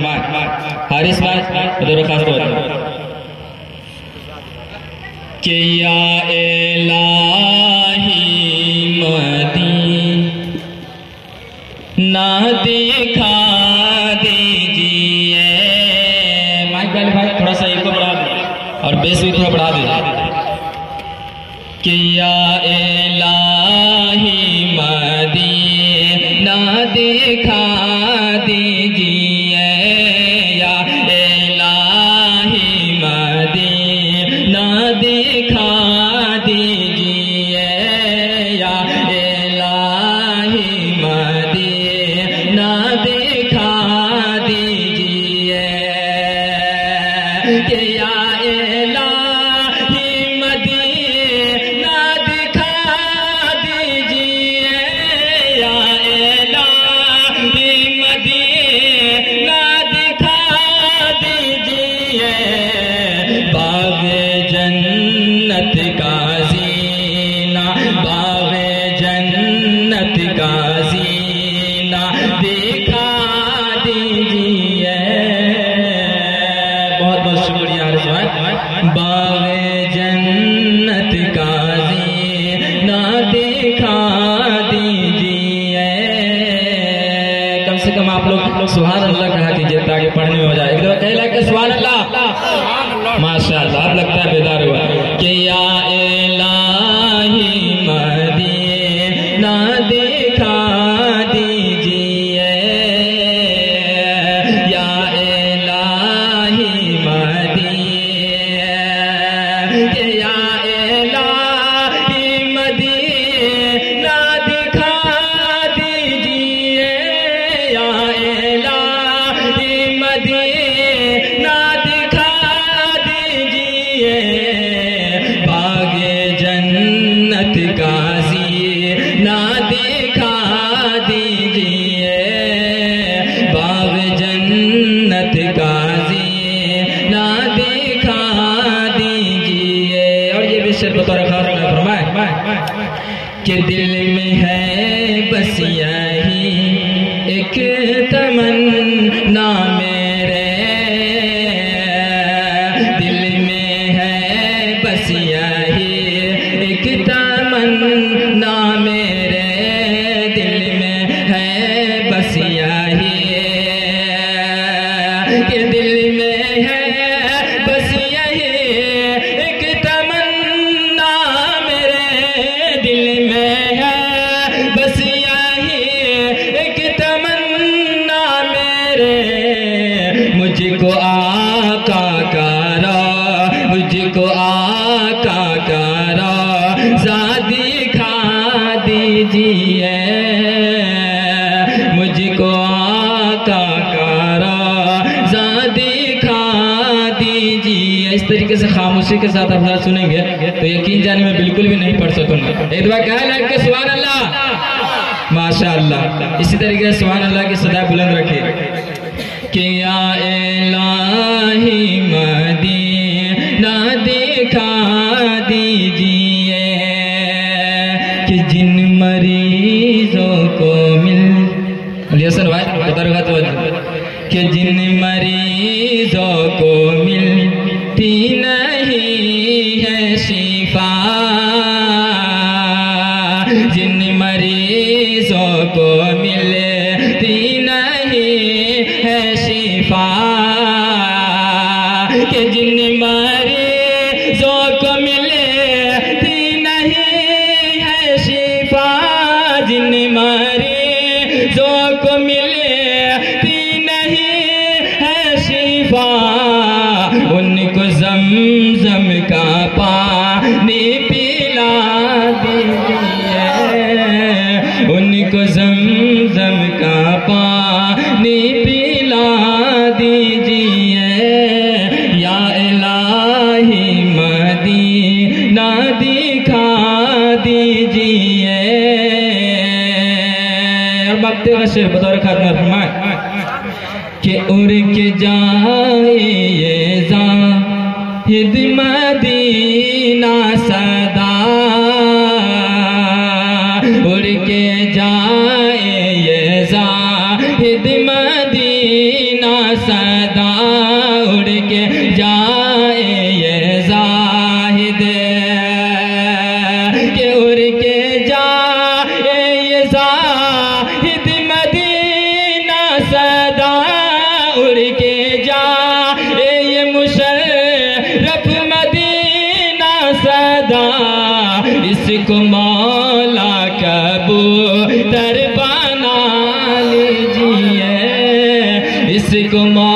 फरमाए हारिस भाई पर या इलाही मदी ना दिखा दीजिए। माइक वाले भाई, थोड़ा सा इको बढ़ा दे, और बेस भी थोड़ा बढ़ा दे। कि या इलाही मदी ना दिखा बाग जन्नत का ना दिखा दीजिए। कम से कम आप लोग सुभान अल्लाह कहा कीजिए ताकि पढ़ने में हो जाए। एक दो कह लगे सुभान अल्लाह माशाअल्लाह अब लगता है बेदार हुआ। कि या भी सिर्फ़ बतौर खास में फरमाए। कि दिल में है बस यही एक तमन्ना मेरे तरीके से खामोशी के साथ साथ सुनेंगे तो यकीन जाने में बिल्कुल भी नहीं पढ़ सकूँगा। एक बार कह लग के सुबह अल्लाह माशा अल्लाह इसी तरीके से सुबह अल्लाह की सदा बुलंद रखे। कि या इलाही मदीना दिखा दीजिए, कि जिन मरीजों को मिल लिसन भाई बता रहा तो कि जिन मरीजों को मिलती नहीं है शिफा। जिन मरीजों को मिलती नहीं है शिफा। कि जिन मरीजों को मिलती नहीं है शिफा। जिन मरीजों को मिलती जमजम का पानी पिला दीजिए उनको जमजम का पानी पिला दीजिए। या इलाही मदीना दिखा दीजिए। और वक्त शेर बतौर खात्मा फरमाए कि उड़ के जाए ये जाहिद मदीना सदा उड़ के जाए ये जाहिद मदीना सदा बना लीजिए। इसको मौला